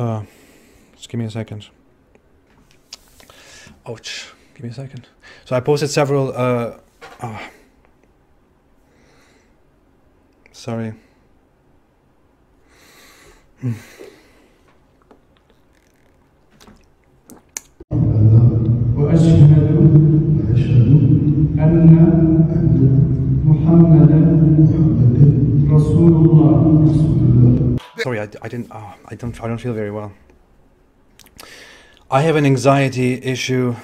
Uh, just give me a second. Ouch. Give me a second. So I posted several. Uh, ah. Sorry. Hmm. وأشهد أن محمدا رسول الله Sorry, I, I didn't. Oh, I don't. I don't feel very well. I have an anxiety issue